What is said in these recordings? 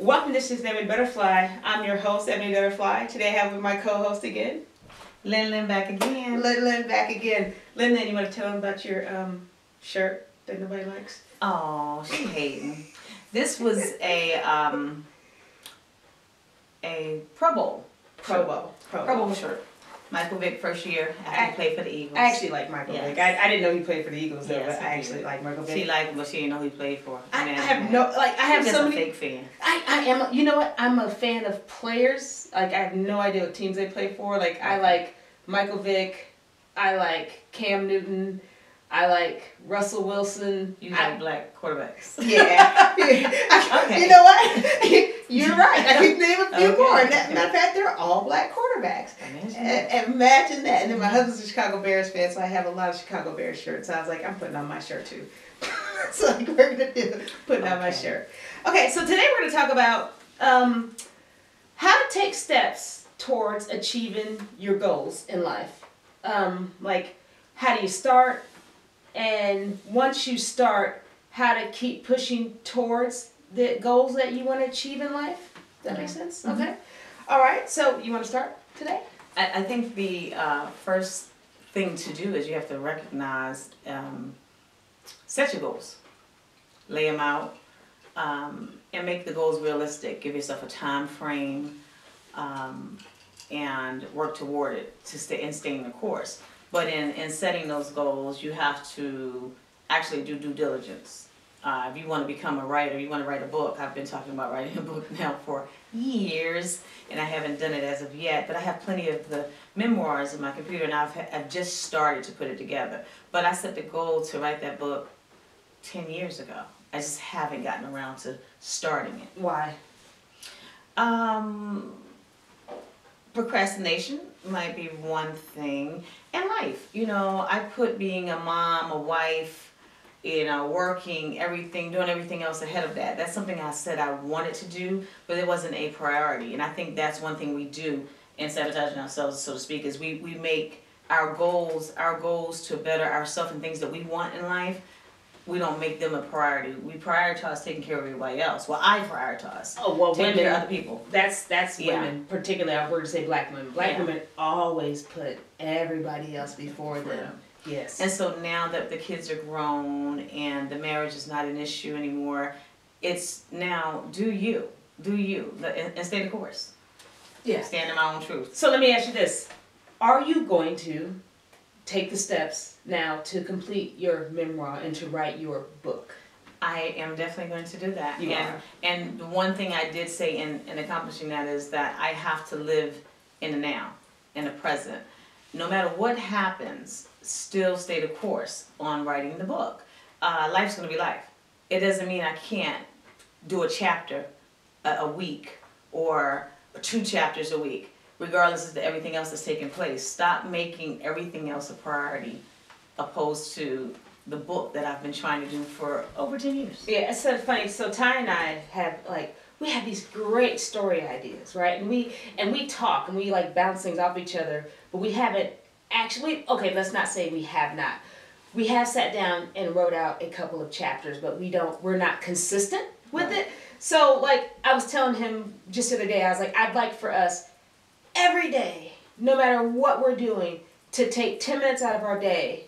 Welcome. This is Ebony Butterfly. I'm your host, Ebony Butterfly. Today I have with my co-host again, Lynn Lynn back again. Lynn Lynn back again. Lynn Lynn, you want to tell them about your um, shirt that nobody likes? Oh, she hating. This was a um a Pro Bowl. Pro Bowl. Pro Pro Bowl. Bowl shirt. Michael Vick first year after I- he played for the Eagles. I actually like Michael Yes. Vick. I, I didn't know he played for the Eagles though, Yes, but I actually like Michael Vick. she liked him, but she didn't know who he played for. I, I have no like I have so many. fake fan. I, I am you know what I'm a fan of players like I have no idea what teams they play for like I like Michael Vick I like Cam Newton I like Russell Wilson You I- like black quarterbacks. yeah Okay. you know what you're right I can name a few Okay, more okay. matter of fact they're all black quarterbacks Imagine and, that. and imagine that and then my husband's a Chicago Bears fan so I have a lot of Chicago Bears shirts so I was like I'm putting on my shirt too so like we're gonna do putting on my shirt okay so today we're gonna talk about um, how to take steps towards achieving your goals in life. Um, like, how do you start? And once you start, how to keep pushing towards the goals that you want to achieve in life. Does that make sense? Mhm. Okay. All right. So, you want to start today? I, I think the uh, first thing to do is you have to recognize, um, set your goals, lay them out, um, and make the goals realistic. Give yourself a time frame, um, and work toward it to stay and stay in the course. But in, in setting those goals, you have to actually do due diligence. Uh, if you want to become a writer, you want to write a book. I've been talking about writing a book now for years, and I haven't done it as of yet. But I have plenty of the memoirs in my computer, and I've I've just started to put it together. But I set the goal to write that book ten years ago. I just haven't gotten around to starting it. Why? Um, procrastination might be one thing, and life. You know, I put being a mom, a wife, you uh, know, working, everything, doing everything else ahead of that. That's something I said I wanted to do, but it wasn't a priority. And I think that's one thing we do in sabotaging ourselves, so to speak, is we, we make our goals, our goals to better ourselves and things that we want in life. We don't make them a priority. We prioritize taking care of everybody else. Well, I prioritize Oh well, taking care of women. other people. That's that's Yeah. women, particularly. I were to say black women. Black Yeah. women always put everybody else before Before them. Yes. And so now that the kids are grown and the marriage is not an issue anymore, it's now do you, do you, and, and stay the course. yeah. Stand in my own truth. So let me ask you this. Are you going to take the steps now to complete your memoir and to write your book? I am definitely going to do that. You and, are. And the one thing I did say in, in accomplishing that is that I have to live in the now, in the present. No matter what happens, still stay the course on writing the book. Uh, life's going to be life. It doesn't mean I can't do a chapter a, a week or two chapters a week, regardless of the, everything else that's taking place. Stop making everything else a priority opposed to the book that I've been trying to do for over 10 years. Yeah, it's so funny. So Ty and I have like we have these great story ideas, right? And we and we talk and we like bounce things off each other, but we haven't actually. Okay, let's not say we have not. We have sat down and wrote out a couple of chapters, but we don't. We're not consistent with Right. it. So like I was telling him just the other day, I was like, I'd like for us every day, no matter what we're doing, to take ten minutes out of our day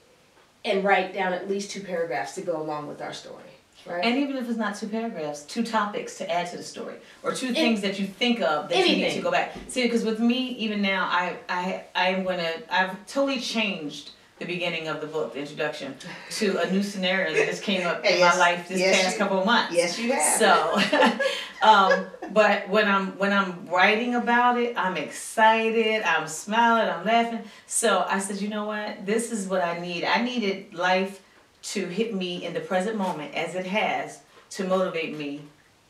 and write down at least two paragraphs to go along with our story. Right? And even if it's not two paragraphs, two topics to add to the story, or two things that you think of that you need to go back. See, because with me, even now, I I I'm gonna I've totally changed the beginning of the book, the introduction, to a new scenario that just came up in my life this Yes, past you- couple of months. Yes, you have. So, um, but when I'm when I'm writing about it, I'm excited. I'm smiling. I'm laughing. So I said, you know what? This is what I need. I needed life to hit me in the present moment, as it has, to motivate me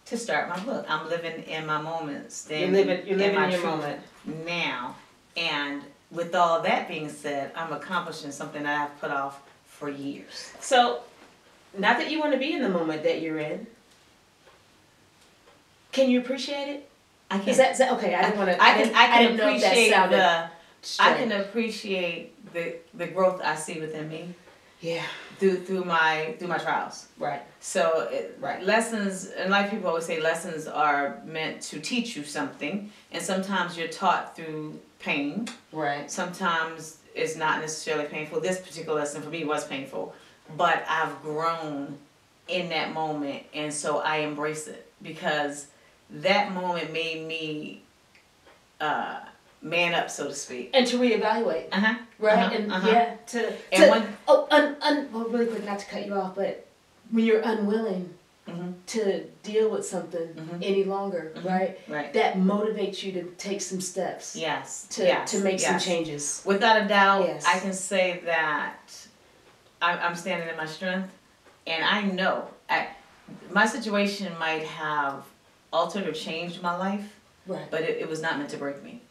to start my book. I'm living in my moments. you're living, you're living my in your moment. now. And with all that being said, I'm accomplishing something that I've put off for years. So, not that you want to be in the moment that you're in. Can you appreciate it? I can Is that, is that okay? I didn't want to. I can I can that appreciate the I can appreciate the the growth I see within me, Yeah. Through through my through my trials. Right. So it, Right. lessons, and like people always say, lessons are meant to teach you something, and sometimes you're taught through pain. Right. Sometimes it's not necessarily painful. This particular lesson for me was painful, but I've grown in that moment, and so I embrace it because that moment made me uh, man up, so to speak. And to reevaluate. Uh huh. Right. Uh-huh, And uh-huh. yeah. To. And to when oh, un, un, well, really quick, not to cut you off, but when you're unwilling Mhm. to deal with something Mhm. any longer, Mhm. right? right, That motivates you to take some steps. yes, To, yes, to make some changes. Without a doubt, Yes. I can say that I'm, I'm standing in my strength, and I know I, my situation might have altered or changed my life, Right. but it, it was not meant to break me.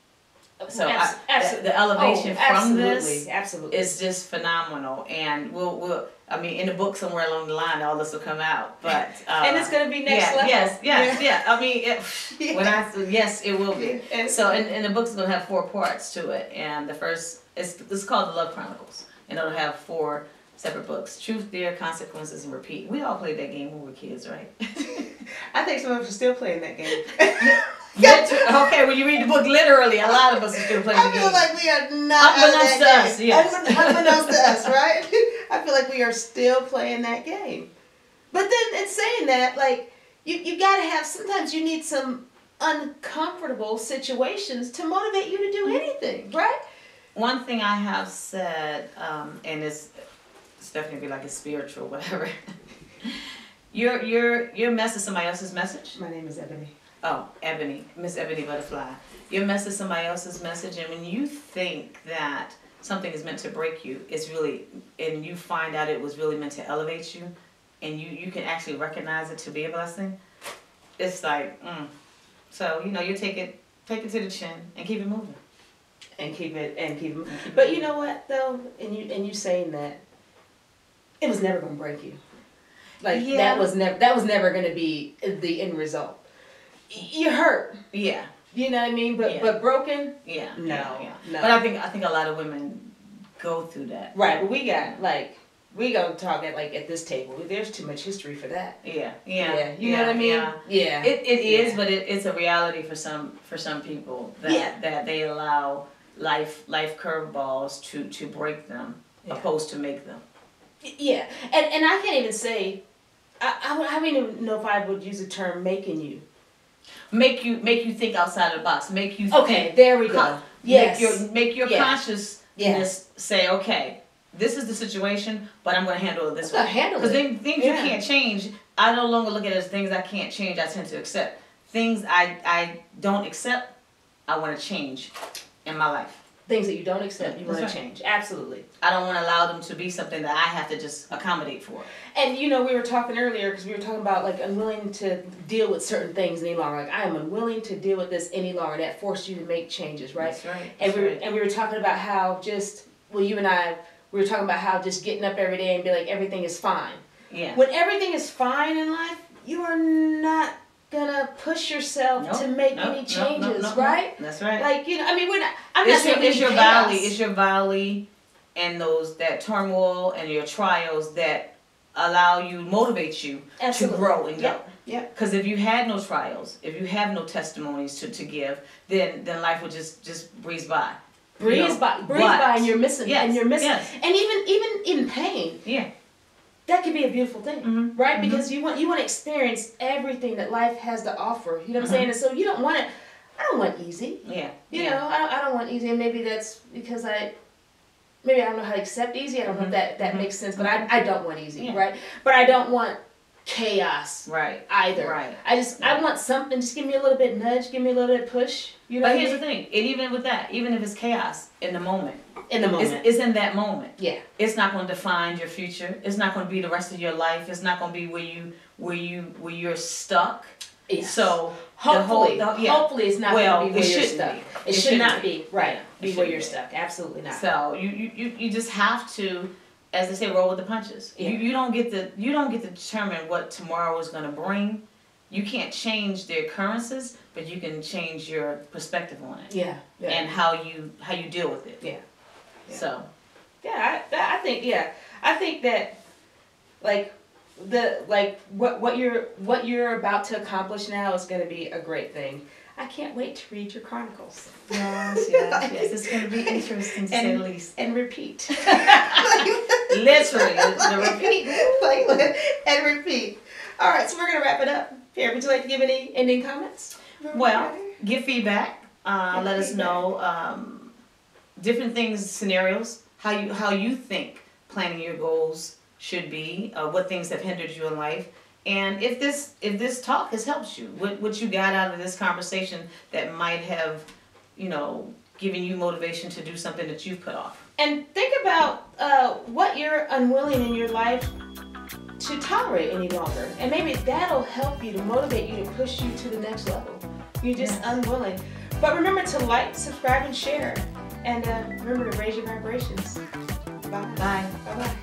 So Abs- I, the, the elevation oh, from this absolutely. is just phenomenal, and we'll, we'll I mean, in the book somewhere along the line, all this will come out, but uh, and it's gonna be next yeah, level. Yes, yes, yeah. I mean, it, when I yes, it will be. Yeah. So, and, and the book's gonna have four parts to it, and the first it's it's called the Love Chronicles, and it'll have four separate books: Truth, Dare, Consequences, and Repeat. We all played that game when we were kids, right? I think some of us are still playing that game. Liter- okay, when you read the book literally, a lot of us are still playing I feel like we are not Unbeknownst out of to that us, game. yes. Unbe- Unbeknownst to us, right? I feel like we are still playing that game. But then, in saying that, like you, you gotta have. Sometimes you need some uncomfortable situations to motivate you to do anything, right? One thing I have said, um, and it's, it's definitely like a spiritual, whatever. your your your message is somebody else's message. My name is Ebony. Oh, Ebony, Miss Ebony Butterfly. Your message is somebody else's message, and when you think that something is meant to break you, it's really, and you find out it was really meant to elevate you, and you you can actually recognize it to be a blessing. It's like, mm. so you know, you take it take it to the chin and keep it moving. and keep it and keep. It But you know what though, and you and you saying that, it was never gonna break you. Like Yeah. that was never that was never gonna be the end result. You hurt, yeah, you know what I mean. But Yeah. but broken, yeah, no, yeah, no. But I think I think a lot of women go through that. right, but we got like we gonna talk at like at this table. There's too much history for that. Yeah, yeah, yeah. you know what I mean. yeah. Yeah, It, it is, but it, it's a reality for some for some people that that they allow life life curveballs to to break them opposed to make them. yeah, and and I can't even say. I, I, I don't even know if I would use the term making you. Make you make you think outside of the box. Make you Okay, think, there we go. Con- Yes. Make your make your Yeah. consciousness Yes. say, okay, this is the situation, but I'm going to handle it this go way. handle Because things Yeah. you can't change, I no longer look at it as things I can't change. I tend to accept things I I don't accept. I want to change in my life. Things that you don't accept, you want to right. change. Absolutely. I don't want to allow them to be something that I have to just accommodate for. And you know, we were talking earlier because we were talking about like unwilling to deal with certain things any longer. Like I am unwilling to deal with this any longer. That forced you to make changes, right? That's right. And That's we were, right. and we were talking about how just well, you and I we were talking about how just getting up every day and be like everything is fine. yeah. When everything is fine in life, you are not gonna push yourself Nope, to make nope, any changes, nope, right? That's right. Like you know, I mean, we're not. I'm it's not your, saying it's your valley. It's your valley, and those that turmoil and your trials that allow you, motivate you Absolutely. to grow and go. Yep, yep. Because if you had no trials, if you have no testimonies to, to give, then then life would just just breeze by. breeze You know, by, breeze but- by, and you're missing, Yes, and you're missing, yes. and even even in pain, Yeah. That could be a beautiful thing, Mhm, right? mhm. Because you want you want to experience everything that life has to offer. You know what. I'm saying? And so you don't want it. I don't want easy. Yeah. You yeah. know, I don't, I don't want easy, and maybe that's because I. Maybe I don't know how to accept easy. I don't know if Mhm, that, that mhm, makes sense, but I, I don't want easy, Yeah. right? But I don't want chaos Right. either. Right. I just I want something. Just give me a little bit nudge. Give me a little bit push. You know But here's the thing, and even with that, even if it's chaos in the moment, In the moment. it's in that moment. yeah. It's not going to define your future. It's not going to be the rest of your life. It's not going to be where you where you where you're stuck. Yes. So the whole- Hopefully, the- yeah. hopefully it's not Well, going to be it where you're shouldn't stuck. be. It, It should not be, right. Yeah, Be where you're be. stuck. Absolutely not. So you, you, you just have to, as they say, roll with the punches. Yeah. You, you don't get to you don't get to determine what tomorrow is going to bring. You can't change the occurrences, but you can change your perspective on it yeah. Yeah. and how you how you deal with it. Yeah. Yeah. So yeah. I, I think yeah. I think that like the like what what you're what you're about to accomplish now is going to be a great thing. I can't wait to read your chronicles. Yes, yes, yes. It's going to be interesting to say the least. And repeat. Literally, the repeat. like, and repeat. All right, so we're going to wrap it up. Pierre, would you like to give any ending comments? Well, give feedback. Uh, Give let us know um, different things, scenarios, how you how you think planning your goals should be, uh, what things have hindered you in life, and if this if this talk has helped you, what what you got out of this conversation that might have, you know, given you motivation to do something that you've put off. And think about uh, what you're unwilling in your life to tolerate any longer. And maybe that'll help you to motivate you to push you to the next level. You're just Yes. unwilling. But remember to like, subscribe, and share. And uh, remember to raise your vibrations. Bye. Bye.